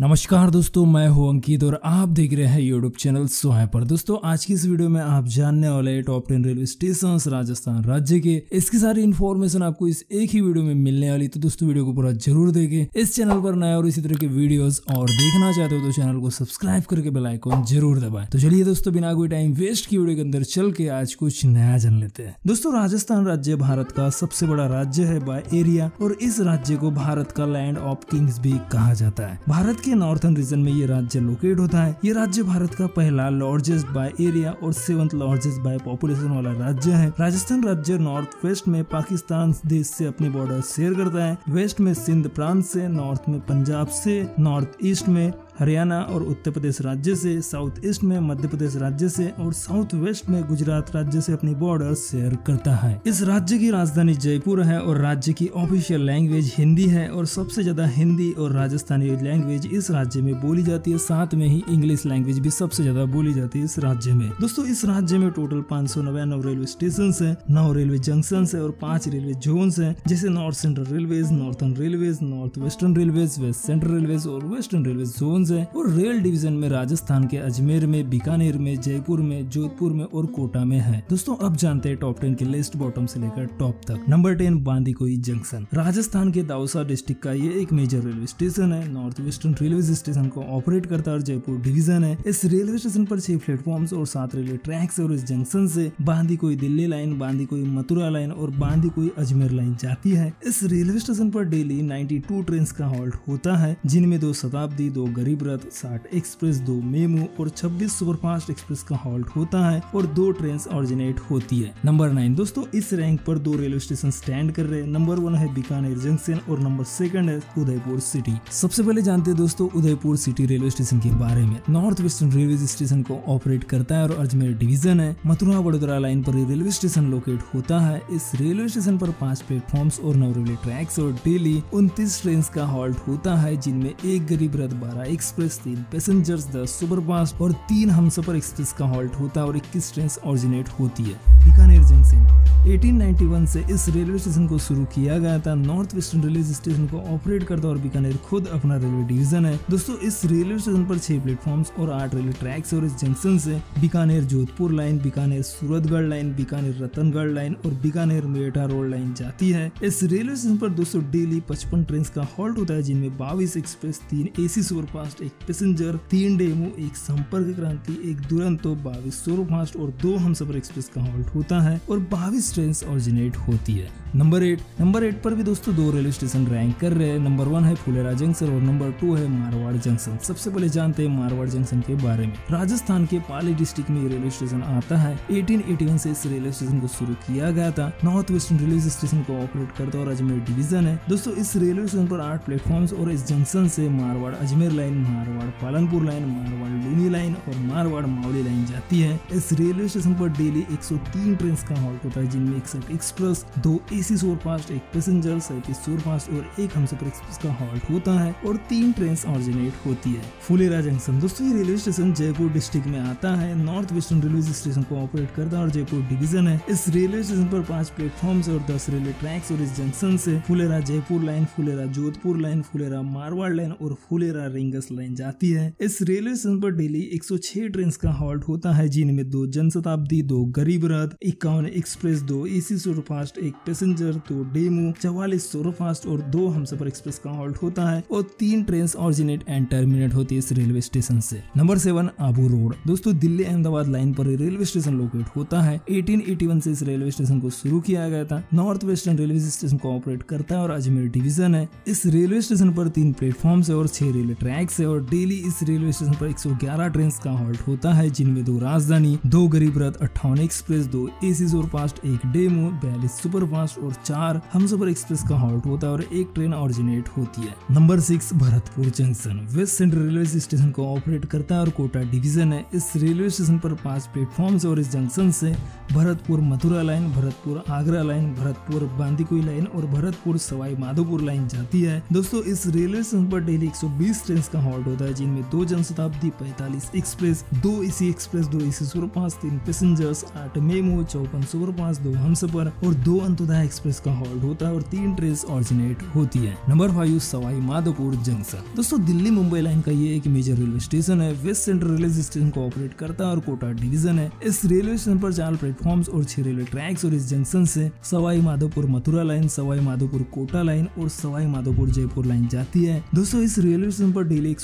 नमस्कार दोस्तों, मैं हूँ अंकित और आप देख रहे हैं यूट्यूब चैनल सोहे पर। दोस्तों, आज की इस वीडियो में आप जानने वाले top ten railway station Rajasthan राज्य के। इसकी सारी इन्फॉर्मेशन आपको इस एक ही वीडियो में मिलने वाली। तो दोस्तों वीडियो को पूरा ज़रूर देखें। इस चैनल पर नए और इसी तरह के वीडियोस और देखना चाहते हो तो चैनल को सब्सक्राइब करके बेलाइकॉन ज़रूर दबाए। तो चलिए दोस्तों, बिना कोई टाइम वेस्ट की वीडियो के अंदर चल के आज कुछ नया जान लेते हैं। दोस्तों, राजस्थान राज्य भारत का सबसे बड़ा राज्य है बाय एरिया और इस राज्य को भारत का लैंड ऑफ़ किंग्स भी कहा जाता है। भारत के नॉर्थन रीजन में ये राज्य लोकेट होता है। ये राज्य भारत का पहला लार्जेस्ट बाय एरिया और सेवंथ लार्जेस्ट बाय पॉपुलेशन वाला राज्य है। राजस्थान राज्य नॉर्थ वेस्ट में पाकिस्तान देश से अपनी बॉर्डर शेयर करता है। वेस्ट में सिंध प्रांत से नॉर्थ में पंजाब से नॉर्थ ईस्ट में हरियाणा और उत्तर प्रदेश राज्य से साउथ ईस्ट में, मध्य प्रदेश राज्य से और साउथ वेस्ट में गुजरात राज्य से अपनी बॉर्डर शेयर करता है। इस राज्य की राजधानी जयपुर है और राज्य की ऑफिशियल लैंग्वेज हिंदी है और सबसे ज़्यादा हिंदी और राजस्थानी लैंग्वेज इस राज्य में बोली जाती है। साथ में ही इंग्लिश लैंग्वेज भी सबसे ज़्यादा बोली जाती है इस राज्य में। दोस्तों, इस राज्य में टोटल पाँच रेलवे स्टेशन है, नौ रेलवे जंक्शन है और पाँच रेलवे जोन है, जैसे north central railways northern railways north western railways west central railways और वेस्टर्न रेलवे जोन है और रेल डिवीज़न में राजस्थान के अजमेर में, बीकानेर में, जयपुर में, जोधपुर में और कोटा में है। दोस्तों, अब जानते हैं टॉप टेन की लिस्ट बॉटम से लेकर टॉप तक। Number ten Bandikui junction Rajasthan के दाउसा डिस्ट्रिक्ट का ये एक मेजर रेलवे स्टेशन है। नॉर्थ वेस्टर्न रेलवे स्टेशन को ऑपरेट करता है जयपुर डिवीज़न है। इस रेलवे स्टेशन पर छह प्लेटफॉर्म और सात रेलवे ट्रैक्स और इस जंक्शन से बांदी कोई दिल्ली लाइन बांदी कोई मथुरा लाइन और बांदी कोई अजमेर लाइन जाती है। इस रेलवे स्टेशन पर डेली 92 ट्रेन का हॉल्ट होता है। जिनमें दो शताब्दी, दो गरीब रथ साठ एक्सप्रेस, दो मेमू और 26 सुपरफास्ट एक्सप्रेस का हॉल्ट होता है और दो ट्रेन ऑरिजिनेट होती है। नंबर नाइन, दोस्तों, इस रैंक पर दो रेलवे स्टेशन स्टैंड कर रहे हैं। नंबर वन है बीकानेर जंक्शन और नंबर सेकंड है उदयपुर सिटी। सबसे पहले जानते हैं, दोस्तों, उदयपुर सिटी रेलवे स्टेशन के बारे में। नॉर्थ वेस्टर्न रेलवे स्टेशन को ऑपरेट करता है और अजमेर डिवीज़न है। मथुरा वडोदरा लाइन पर रेलवे स्टेशन लोकेट होता है। इस रेलवे स्टेशन पर पाँच प्लेटफॉर्म और नौ रेलवे ट्रैक्स और डेली उनतीस ट्रेन का हॉल्ट होता है, जिनमें एक गरीब रथ बारह एक्सप्रेस तीन पैसेंजर्स दस सुपरफास्ट और तीन हमसफर एक्सप्रेस का हॉल्ट होता है और इक्कीस ट्रेन ऑरिजिनेट होती है। बीकानेर जंक्शन 1891 से इस रेलवे स्टेशन को शुरू किया गया था। नॉर्थ वेस्टर्न रेलवे स्टेशन को ऑपरेट करता और बीकानेर खुद अपना रेलवे डिवीज़न है। दोस्तों, इस रेलवे स्टेशन पर छह प्लेटफॉर्म्स और आठ रेलवे ट्रैक्स और इस जंक्शन से Bikaner Jodhpur line Bikaner Suratgarh line Bikaner Ratangarh line और बीकानेर मेटा रोड लाइन जाती है। इस रेलवे स्टेशन पर दोस्तों डेली पचपन ट्रेन का हॉल्ट होता है, जिनमें बाईस एक्सप्रेस तीन एसी सुपरफास्ट, एक पैसेंजर तीन डेमो एक संपर्क क्रांति, एक दुरंतो, बाईस सुपरफास्ट और दो हमसफर एक्सप्रेस का हॉल्ट होता है। और बाईस ट्रेन ऑरिजिनेट होती है। नंबर एट नंबर एट पर भी दोस्तों दो रेलवे स्टेशन रैंक कर रहे हैं। नंबर वन है फुलेरा जंक्शन और नंबर टू है मारवाड़ जंक्शन सबसे पहले जानते हैं मारवाड़ जंक्शन के बारे में। राजस्थान के पाली डिस्ट्रिक्ट में रेलवे स्टेशन आता है। 1881 से इस रेलवे स्टेशन को शुरू किया गया था। नॉर्थ वेस्टर्न रेलवे स्टेशन को ऑपरेट करता और अजमेर डिवीज़न है। दोस्तों इस रेलवे स्टेशन पर आठ प्लेटफॉर्म और इस जंक्शन से Marwar Ajmer line Marwar Palanpur line Marwar Luni line और मारवाड़ मावली लाइन जाती है। इस रेलवे स्टेशन पर डेली 103 ट्रेन का हॉल्ट होता है। जिनमें इकसठ एक्सप्रेस दो एसी सुपरफास्ट एक पैसेंजर सैंतीस सुपरफास्ट और एक हमसफर एक्सप्रेस का हॉल्ट होता है और तीन ट्रेन ऑरिजिनेट होती है। फुलेरा जंक्शन दोस्तों ये रेलवे स्टेशन जयपुर डिस्ट्रिक्ट में आता है। नॉर्थ वेस्टर्न रेलवे स्टेशन को ऑपरेट करता है और जयपुर डिवीज़न है। इस रेलवे स्टेशन पर पाँच प्लेटफॉर्म और दस रेलवे ट्रैक्स और इस जंक्शन से Phulera Jaipur line Phulera Jodhpur line Phulera Marwar line और फुलेरा रिंगस लाइन जाती है। इस रेलवे स्टेशन पर डेली 106 ट्रेन का हॉल्ट होता है। जिनमें दो जनशताब्दी, दो गरीब रथ, इक्यावन एक्सप्रेस दो एसी सुपरफास्ट एक पैसेंजर दो डेमो चवालीस सुपरफास्ट और दो हमसफर एक्सप्रेस का हॉल्ट होता है और तीन ट्रेन ऑरिजिनेट एंड टर्मिनेट होती है इस रेलवे स्टेशन से। नंबर सेवन आबू रोड दोस्तों, दिल्ली अहमदाबाद लाइन पर रेलवे स्टेशन लोकेट होता है। 1881 से इस रेलवे स्टेशन को शुरू किया गया था। नॉर्थ वेस्टर्न रेलवे स्टेशन को ऑपरेट करता है और अजमेर डिवीज़न है। इस रेलवे स्टेशन पर तीन प्लेटफॉर्म है और छह रेलवे ट्रैक्स है और डेली इस रेलवे स्टेशन पर 111 ट्रेन का हॉल्ट होता है, जिनमें दो राजधानी, दो गरीब रथ, अट्ठावन एक्सप्रेस दो एसी सुपरफास्ट एक डेमो, बयालीस सुपरफास्ट और चार हम हमसफर एक्सप्रेस का हॉल्ट होता है और एक ट्रेन ऑरिजिनेट होती है। Number six, Bharatpur junction. West central railway station को ऑपरेट करता है और कोटा डिवीज़न है। इस रेलवे स्टेशन पर पाँच प्लेटफॉर्म और इस जंक्शन से Bharatpur Mathura line, Bharatpur Agra line, Bharatpur Bandikui line और भरतपुर सवाई माधोपुर लाइन जाती है। दोस्तों, इस रेलवे स्टेशन पर डेली 120 ट्रेन का हॉल्ट होता है, जिनमें दो जनशताब्दी 45 एक्सप्रेस, दो एसी एक्सप्रेस, दो एसी सुपरफास्ट, तीन पैसेंजर्स, आठ मेमो, चौपन सुपरफास्ट, दो दो हमसफर और दो अंत्योदय एक्सप्रेस का हॉल्ट होता है और तीन ट्रेन ऑरिजिनेट होती है। Number five Sawai Madhopur junction. दोस्तों, दिल्ली, मुंबई लाइन का ये एक मेजर रेलवे स्टेशन है। वेस्ट सेंट्रल रेलवे स्टेशन को ऑपरेट करता है और कोटा डिवीज़न है। इस रेलवे स्टेशन पर चार प्लेटफॉर्म और छह रेलवे ट्रैक्स और इस जंक्शन से सवाई माधोपुर मथुरा लाइन सवाई माधोपुर कोटा लाइन और सवाई माधोपुर जयपुर लाइन जाती है। दोस्तों, इस रेलवे स्टेशन पर डेली एक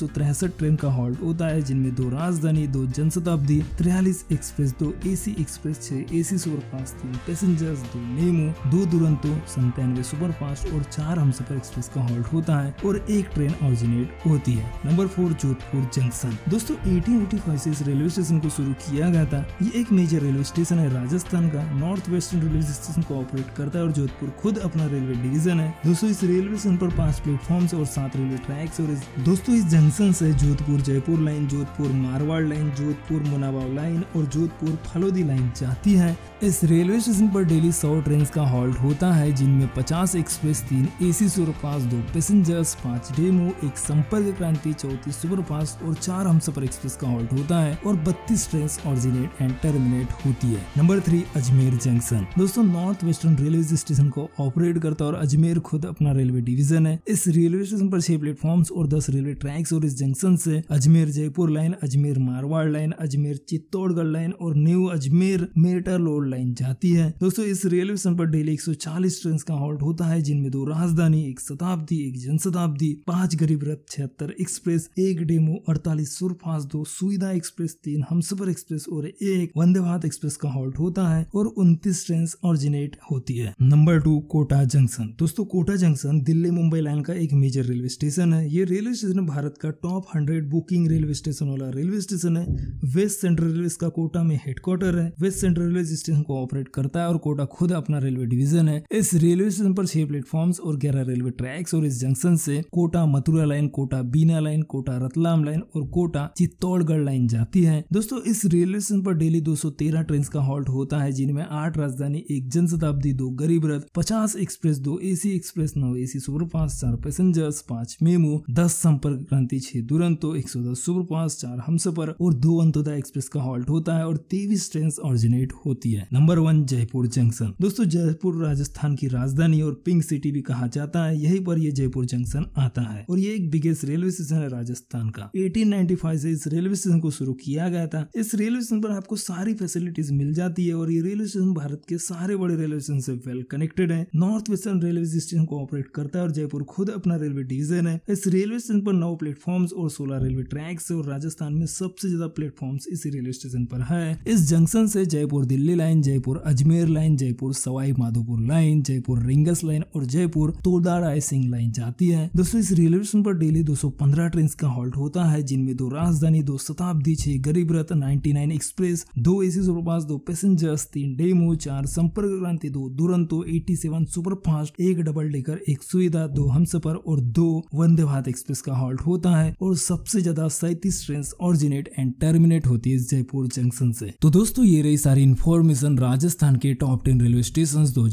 ट्रेन का हॉल्ट होता है, जिनमें दो राजधानी, दो जनशताब्दी, तिरयालीस एक्सप्रेस दो एसी एक्सप्रेस छह एसी सुपरफास्ट, तीन पैसेंजर्स दो मेमो दो दुरंतो, संतानवे सुपर फास्ट और चार हमसफर एक्सप्रेस का हॉल्ट होता है और एक ट्रेन ऑरिजिनेट होती है। Number four Jodhpur junction. दोस्तों 1885 से इस रेलवे स्टेशन को शुरू किया गया था। ये एक मेजर रेलवे स्टेशन है राजस्थान का। नॉर्थ वेस्टर्न रेलवे स्टेशन को ऑपरेट करता है और जोधपुर खुद अपना रेलवे डिवीज़न है। दोस्तों, इस रेलवे स्टेशन पर पाँच प्लेटफॉर्म और सात रेलवे ट्रैक्स और दोस्तों, इस जंक्शन से Jodhpur Jaipur line Jodhpur Marwar line Jodhpur Munabao line और जोधपुर फलोदी लाइन जाती है। इस रेलवे स्टेशन पर डेली सौ ट्रेन का हॉल्ट होता है, जिनमें 50 एक्सप्रेस, तीन एसी सुपरफास्ट, दो पैसेंजर्स, पाँच डेमो, एक संपर्क क्रांति चौतीस सुपरफास्ट और चार हमसफर एक्सप्रेस का हॉल्ट होता है और बत्तीस ट्रेन ऑरिजिनेट एंड टर्मिनेट होती है। Number three, Ajmer junction. दोस्तों, नॉर्थ वेस्टर्न रेलवे स्टेशन को ऑपरेट करता और अजमेर खुद अपना रेलवे डिवीज़न है। इस रेलवे स्टेशन पर छह प्लेटफॉर्म और दस रेलवे ट्रैक्स और इस जंक्शन से Ajmer Jaipur line, Ajmer Marwar line, Ajmer Chittorgarh line और न्यू अजमेर मेटर लोड लाइन जाती है। दोस्तों, इस रेलवे स्टेशन पर डेली 140 ट्रेन का हॉल्ट होता है, जिनमें दो राजधानी, एक शताब्दी, एक जनशताब्दी, पाँच गरीब रथ, छिहत्तर एक्सप्रेस, एक डेमो, अड़तालीस सुरफास्ट दो सुविधा एक्सप्रेस, तीन हमसफर एक्सप्रेस और एक वंदे भारत एक्सप्रेस का हॉल्ट होता है और उनतीस ट्रेन ऑरिजिनेट होती है। Number two, Kota junction. दोस्तों, कोटा जंक्शन दिल्ली मुंबई लाइन का एक मेजर रेलवे स्टेशन है। ये रेलवे स्टेशन भारत का top hundred booking railway station वाला रेलवे स्टेशन है। वेस्ट सेंट्रल रेलवे का कोटा में हेडक्वार्टर है। वेस्ट सेंट्रल रेलवे स्टेशन को ऑपरेट करता है और कोटा खुद अपना रेलवे डिवीज़न है। इस रेलवे स्टेशन पर छह प्लेटफॉर्म और ग्यारह रेलवे ट्रैक्स और इस जंक्शन से Kota Mathura line, Kota Bina line, Kota Ratlam line और कोटा चित्तौड़गढ़ लाइन जाती है। दोस्तों, इस रेलवे स्टेशन पर डेली 213 ट्रेन का हॉल्ट होता है, जिनमें आठ राजधानी, एक जनशताब्दी, दो गरीब रथ, पचास एक्सप्रेस, दो एसी एक्सप्रेस, नौ एसी सुपरफास्ट, चार पैसेंजर्स, पाँच मेमो, दस संपर्क क्रांति, छह दुरंतो, एक सौ दस सुपरफास्ट, चार हमसफर और दो अंत्योदय एक्सप्रेस का हॉल्ट होता है और तेईस ट्रेन ऑरिजिनेट होती है। Number one Jaipur junction. दोस्तों, जयपुर राजस्थान की राजधानी और पिंक सिटी भी कहा जाता है, यही पर ये जयपुर जंक्शन आता है। और ये एक बिगेस्ट रेलवे स्टेशन है राजस्थान का। 1895 से इस रेलवे स्टेशन को शुरू किया गया था। इस रेलवे स्टेशन पर आपको सारी फैसिलिटीज़ मिल जाती है और ये रेलवे स्टेशन भारत के सारे बड़े रेलवे स्टेशन से वेल कनेक्टेड है। नॉर्थ वेस्टर्न रेलवे स्टेशन को ऑपरेट करता है और जयपुर खुद अपना रेलवे डिवीज़न है। इस रेलवे स्टेशन पर नौ प्लेटफॉर्म और सोलह रेलवे ट्रैक्स और राजस्थान में सबसे ज़्यादा प्लेटफॉर्म इसी रेलवे स्टेशन पर है। इस जंक्शन से Jaipur Delhi line Jaipur Ajmer line, Jaipur Sawai, Madhopur line, Jaipur Ringas line और जयपुर तोदा राय सिंह लाइन जाती है। दोस्तों, इस रेलवे स्टेशन पर डेली 215 ट्रेन का हॉल्ट होता है, जिनमें दो राजधानी, दो शताब्दी, छह गरीब रथ 99 एक्सप्रेस, दो एसी सुपरफास्ट, दो पैसेंजर्स, तीन डेमो, चार संपर्क क्रांति, दो दुरंतो 87 सुपरफास्ट, एक डबल डेकर, एक सुविधा, दो हमसफर और दो वंदे भारत एक्सप्रेस का हॉल्ट होता है और सबसे ज़्यादा सैतीस ट्रेन ऑरिजिनेट एंड टर्मिनेट होती है जयपुर जंक्शन से। तो दोस्तों, ये रही सारी इन्फॉर्मेशन राजस्थान के टॉप टेन रेलवे स्टेशन दो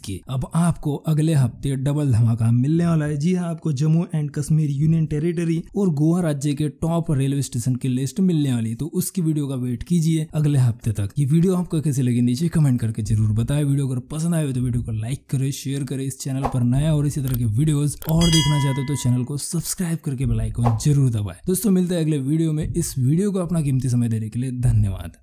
की। अब आपको अगले हफ़्ते डबल धमाका मिलने वाला है। जी हाँ आपको Jammu and Kashmir union territory और गोवा राज्य के टॉप रेलवे स्टेशन की लिस्ट मिलने वाली है। तो उसकी वीडियो का वेट कीजिए अगले हफ़्ते तक। ये वीडियो आपको कैसे लगी, नीचे कमेंट करके ज़रूर बताए। वीडियो अगर पसंद आए तो वीडियो को लाइक करे शेयर करे। इस चैनल पर नया और इसी तरह के वीडियोस और देखना चाहते हो तो चैनल को सब्सक्राइब करके बेलाइकॉन ज़रूर दबाए। दोस्तों, मिलते हैं अगले वीडियो में। इस वीडियो को अपना कीमती समय देने के लिए धन्यवाद।